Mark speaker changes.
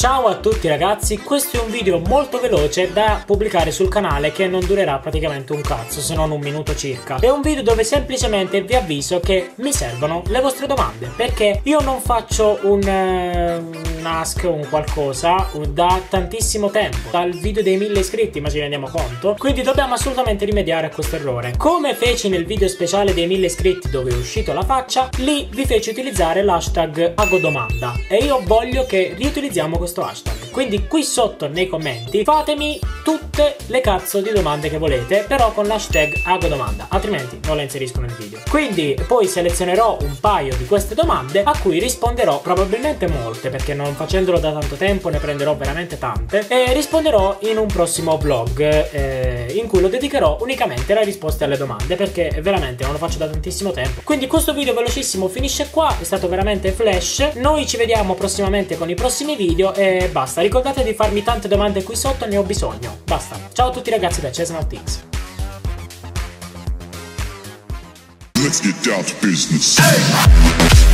Speaker 1: Ciao a tutti ragazzi, questo è un video molto veloce da pubblicare sul canale che non durerà praticamente un cazzo, se non un minuto circa. È un video dove semplicemente vi avviso che mi servono le vostre domande, perché io non faccio un, uh, un ask, un qualcosa da tantissimo tempo, dal video dei mille iscritti, ma ci rendiamo conto. Quindi dobbiamo assolutamente rimediare a questo errore. Come feci nel video speciale dei mille iscritti dove è uscito la faccia, lì vi feci utilizzare l'hashtag agodomanda e io voglio che riutilizziamo questo hashtag. Quindi qui sotto nei commenti fatemi tutte le cazzo di domande che volete, però con l'hashtag agodomanda, altrimenti non le inserisco nel video. Quindi poi selezionerò un paio di queste domande a cui risponderò probabilmente molte, perché non facendolo da tanto tempo ne prenderò veramente tante, e risponderò in un prossimo vlog eh, in cui lo dedicherò unicamente alla risposta alle domande, perché veramente non lo faccio da tantissimo tempo. Quindi questo video velocissimo finisce qua, è stato veramente flash, noi ci vediamo prossimamente con i prossimi video e basta, ricordate di farmi tante domande qui sotto, ne ho bisogno. Basta. Ciao a tutti ragazzi da Chesnautix. Let's get down to business. Hey!